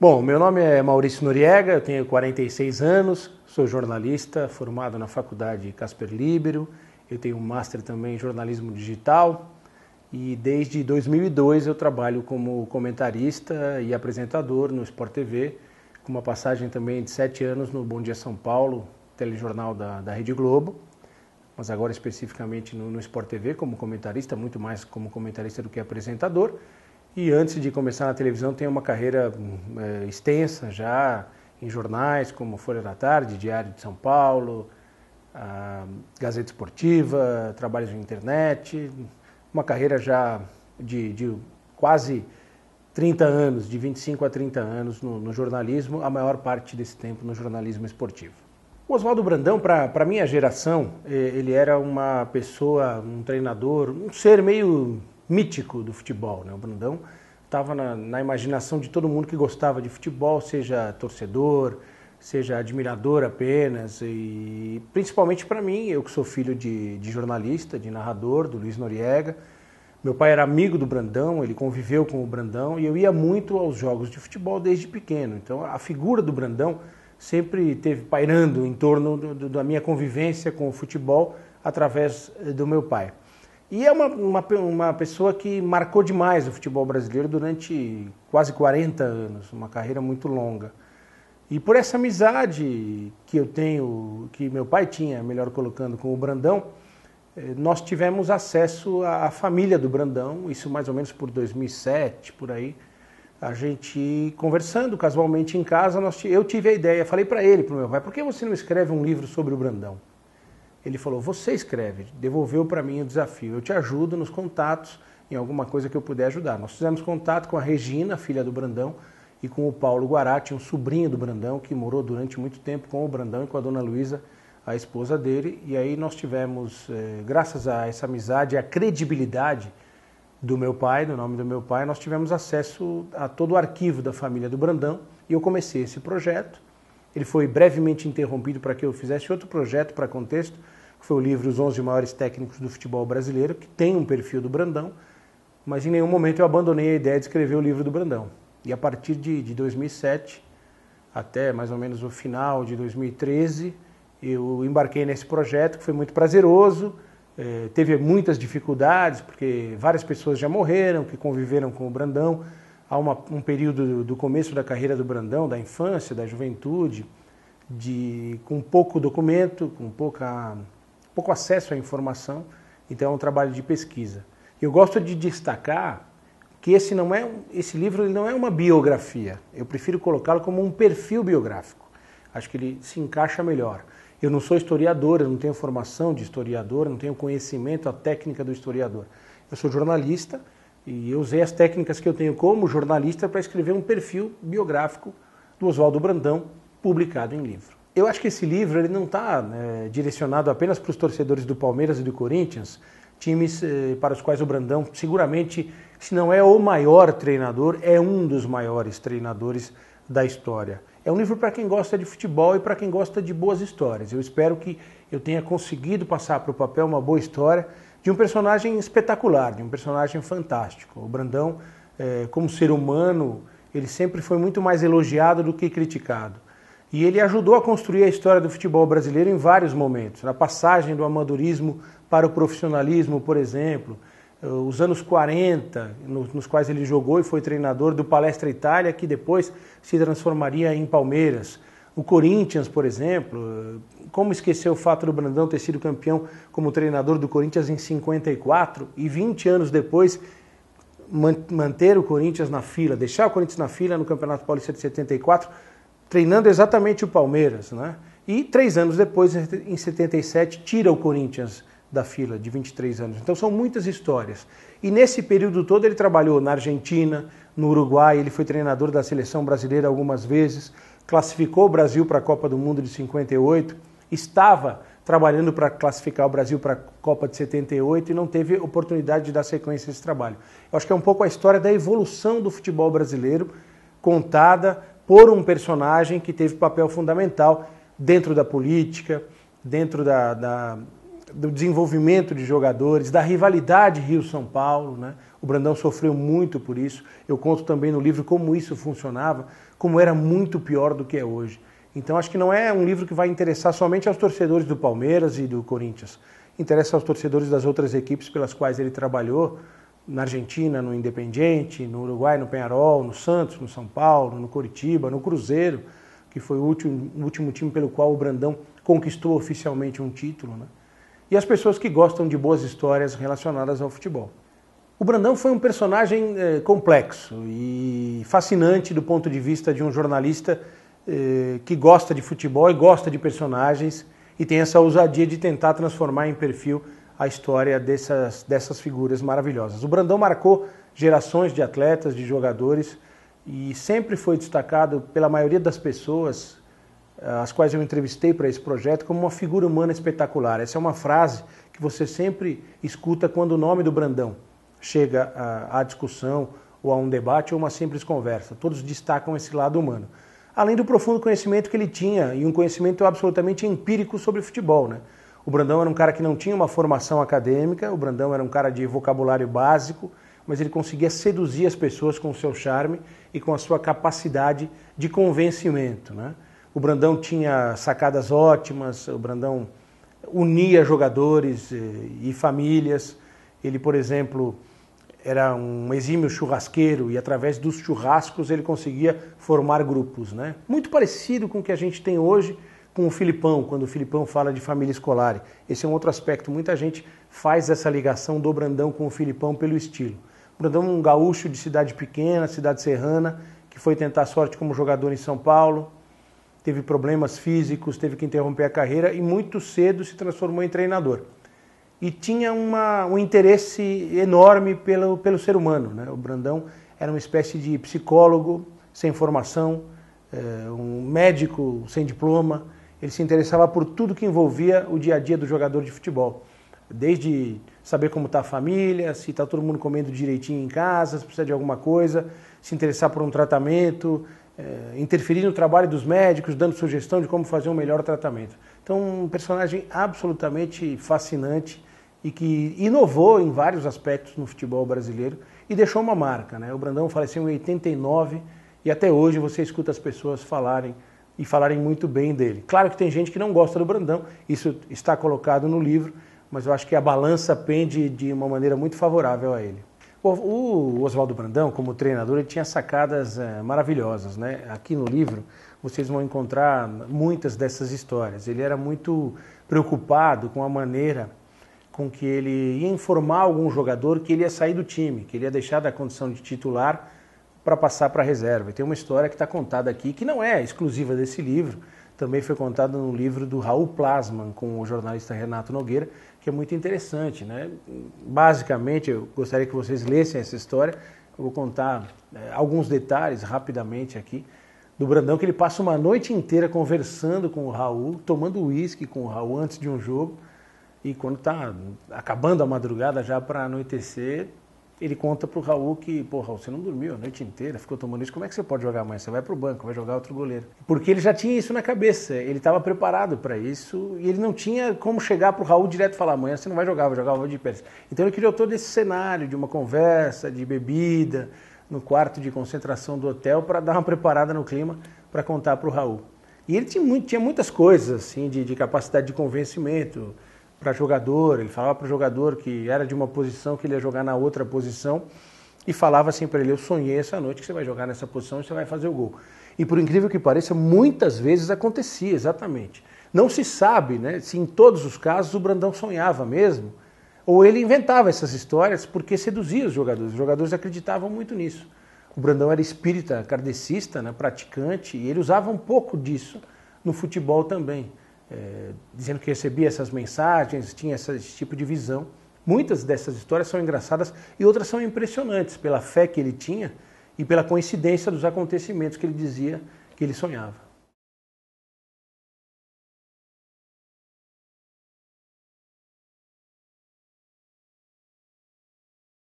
Bom, meu nome é Maurício Noriega, eu tenho 46 anos, sou jornalista, formado na Faculdade Casper Libero, eu tenho um Master também em Jornalismo Digital e desde 2002 eu trabalho como comentarista e apresentador no Sport TV, com uma passagem também de sete anos no Bom Dia São Paulo, telejornal da, da Rede Globo, mas agora especificamente no, no Sport TV como comentarista, muito mais como comentarista do que apresentador. E antes de começar na televisão, tenho uma carreira é, extensa já em jornais como Folha da Tarde, Diário de São Paulo, Gazeta Esportiva, trabalhos na internet, uma carreira já de, de, quase 30 anos, de 25 a 30 anos no, no jornalismo, a maior parte desse tempo no jornalismo esportivo. O Oswaldo Brandão, para a minha geração, ele era uma pessoa, um treinador, um ser meio mítico do futebol. Né? O Brandão estava na, na, imaginação de todo mundo que gostava de futebol, seja torcedor, seja admirador apenas, e principalmente para mim, eu que sou filho de, de, jornalista, de narrador, do Luiz Noriega. Meu pai era amigo do Brandão, ele conviveu com o Brandão e eu ia muito aos jogos de futebol desde pequeno. Então a figura do Brandão sempre teve pairando em torno do, do, da minha convivência com o futebol através eh, do meu pai. E é uma, uma, uma, pessoa que marcou demais o futebol brasileiro durante quase 40 anos, uma carreira muito longa. E por essa amizade que eu tenho, que meu pai tinha, melhor colocando, com o Brandão, eh, nós tivemos acesso à família do Brandão, isso mais ou menos por 2007, por aí. A gente conversando casualmente em casa, nós, eu tive a ideia, falei para ele, para o meu pai, por que você não escreve um livro sobre o Brandão? Ele falou: Você escreve, devolveu para mim o desafio. Eu te ajudo nos contatos, em alguma coisa que eu puder ajudar. Nós fizemos contato com a Regina, filha do Brandão, e com o Paulo Guarati, um sobrinho do Brandão, que morou durante muito tempo com o Brandão e com a dona Luísa, a esposa dele. E aí nós tivemos, eh, graças a essa amizade, a credibilidade do meu pai, do nome do meu pai, nós tivemos acesso a todo o arquivo da família do Brandão e eu comecei esse projeto. Ele foi brevemente interrompido para que eu fizesse outro projeto para contexto, que foi o livro Os 11 Maiores Técnicos do Futebol Brasileiro, que tem um perfil do Brandão, mas em nenhum momento eu abandonei a ideia de escrever o livro do Brandão. E a partir de, de 2007 até mais ou menos o final de 2013, eu embarquei nesse projeto que foi muito prazeroso, eh, teve muitas dificuldades, porque várias pessoas já morreram, que conviveram com o Brandão, há uma, um período do começo da carreira do Brandão, da infância, da juventude, de, com pouco documento, com pouca, pouco acesso à informação, então é um trabalho de pesquisa. Eu gosto de destacar que esse não é esse livro ele não é uma biografia. Eu prefiro colocá-lo como um perfil biográfico. Acho que ele se encaixa melhor. Eu não sou historiador, eu não tenho formação de historiador, não tenho conhecimento, a técnica do historiador. Eu sou jornalista e eu usei as técnicas que eu tenho como jornalista para escrever um perfil biográfico do Oswaldo Brandão, publicado em livro. Eu acho que esse livro ele não está né, direcionado apenas para os torcedores do Palmeiras e do Corinthians, times eh, para os quais o Brandão seguramente, se não é o maior treinador, é um dos maiores treinadores da história. É um livro para quem gosta de futebol e para quem gosta de boas histórias. Eu espero que eu tenha conseguido passar para o papel uma boa história de um personagem espetacular, de um personagem fantástico. O Brandão, é, como ser humano, ele sempre foi muito mais elogiado do que criticado. E ele ajudou a construir a história do futebol brasileiro em vários momentos. Na passagem do amadorismo para o profissionalismo, por exemplo, eh, os anos 40, nos quais ele jogou e foi treinador do Palestra Itália, que depois se transformaria em Palmeiras. O Corinthians, por exemplo, como esquecer o fato do Brandão ter sido campeão como treinador do Corinthians em 54 e 20 anos depois manter o Corinthians na fila, deixar o Corinthians na fila no Campeonato Paulista de 74, treinando exatamente o Palmeiras, né? E três anos depois, em 77, tira o Corinthians da fila de 23 anos. Então são muitas histórias. E nesse período todo ele trabalhou na Argentina, no Uruguai, ele foi treinador da seleção brasileira algumas vezes, classificou o Brasil para a Copa do Mundo de 58, estava trabalhando para classificar o Brasil para a Copa de 78 e não teve oportunidade de dar sequência a esse trabalho. Eu acho que é um pouco a história da evolução do futebol brasileiro, contada por um personagem que teve papel fundamental dentro da política, dentro da, da do desenvolvimento de jogadores, da rivalidade Rio-São Paulo. Né? O Brandão sofreu muito por isso. Eu conto também no livro como isso funcionava, como era muito pior do que é hoje. Então acho que não é um livro que vai interessar somente aos torcedores do Palmeiras e do Corinthians. Interessa aos torcedores das outras equipes pelas quais ele trabalhou, na Argentina, no Independiente, no Uruguai, no Penharol, no Santos, no São Paulo, no Coritiba, no Cruzeiro, que foi o último, o último time pelo qual o Brandão conquistou oficialmente um título. Né? E as pessoas que gostam de boas histórias relacionadas ao futebol. O Brandão foi um personagem eh, complexo e fascinante do ponto de vista de um jornalista eh, que gosta de futebol e gosta de personagens e tem essa ousadia de tentar transformar em perfil a história dessas, dessas figuras maravilhosas. O Brandão marcou gerações de atletas, de jogadores e sempre foi destacado pela maioria das pessoas eh, as quais eu entrevistei para esse projeto como uma figura humana espetacular. Essa é uma frase que você sempre escuta quando o nome do Brandão chega à discussão ou a um debate ou uma simples conversa. Todos destacam esse lado humano além do profundo conhecimento que ele tinha e um conhecimento absolutamente empírico sobre futebol. Né? O Brandão era um cara que não tinha uma formação acadêmica, o Brandão era um cara de vocabulário básico, mas ele conseguia seduzir as pessoas com o seu charme e com a sua capacidade de convencimento. Né? O Brandão tinha sacadas ótimas, o Brandão unia jogadores eh, e famílias. Ele, por exemplo, era um exímio churrasqueiro e através dos churrascos ele conseguia formar grupos, né? Muito parecido com o que a gente tem hoje com o Filipão, quando o Filipão fala de família escolar. Esse é um outro aspecto. Muita gente faz essa ligação do Brandão com o Filipão pelo estilo. O Brandão é um gaúcho de cidade pequena, cidade serrana, que foi tentar sorte como jogador em São Paulo, teve problemas físicos, teve que interromper a carreira e muito cedo se transformou em treinador e tinha uma, um interesse enorme pelo, pelo ser humano. Né? O Brandão era uma espécie de psicólogo sem formação, é, um médico sem diploma. Ele se interessava por tudo que envolvia o dia a dia do jogador de futebol. Desde saber como está a família, se está todo mundo comendo direitinho em casa, se precisa de alguma coisa, se interessar por um tratamento, é, interferir no trabalho dos médicos, dando sugestão de como fazer um melhor tratamento. Então, um personagem absolutamente fascinante e que inovou em vários aspectos no futebol brasileiro e deixou uma marca. Né? O Brandão faleceu em 89 e até hoje você escuta as pessoas falarem e falarem muito bem dele. Claro que tem gente que não gosta do Brandão, isso está colocado no livro, mas eu acho que a balança pende de uma maneira muito favorável a ele. O Oswaldo Brandão, como treinador, ele tinha sacadas é, maravilhosas. Né? Aqui no livro vocês vão encontrar muitas dessas histórias. Ele era muito preocupado com a maneira com que ele ia informar algum jogador que ele ia sair do time, que ele ia deixar da condição de titular para passar para a reserva. E tem uma história que está contada aqui, que não é exclusiva desse livro, também foi contada no livro do Raul Plasman, com o jornalista Renato Nogueira, que é muito interessante. Né? Basicamente, eu gostaria que vocês lessem essa história, eu vou contar é, alguns detalhes rapidamente aqui, do Brandão, que ele passa uma noite inteira conversando com o Raul, tomando uísque com o Raul antes de um jogo, e quando está acabando a madrugada já para anoitecer, ele conta para o Raul que, pô, Raul, você não dormiu a noite inteira, ficou tomando isso, como é que você pode jogar amanhã? Você vai para o banco, vai jogar outro goleiro. Porque ele já tinha isso na cabeça, ele estava preparado para isso e ele não tinha como chegar para o Raul direto e falar, amanhã você não vai jogar, vai jogar o de Pérez. Então ele criou todo esse cenário de uma conversa, de bebida, no quarto de concentração do hotel para dar uma preparada no clima para contar para o Raul. E ele tinha, muito, tinha muitas coisas assim de, de capacidade de convencimento, para jogador, ele falava para o jogador que era de uma posição que ele ia jogar na outra posição e falava assim para ele: Eu sonhei essa noite que você vai jogar nessa posição e você vai fazer o gol. E por incrível que pareça, muitas vezes acontecia exatamente. Não se sabe né, se em todos os casos o Brandão sonhava mesmo ou ele inventava essas histórias porque seduzia os jogadores. Os jogadores acreditavam muito nisso. O Brandão era espírita, kardecista, né, praticante, e ele usava um pouco disso no futebol também é, dizendo que recebia essas mensagens, tinha esse tipo de visão. Muitas dessas histórias são engraçadas e outras são impressionantes pela fé que ele tinha e pela coincidência dos acontecimentos que ele dizia que ele sonhava.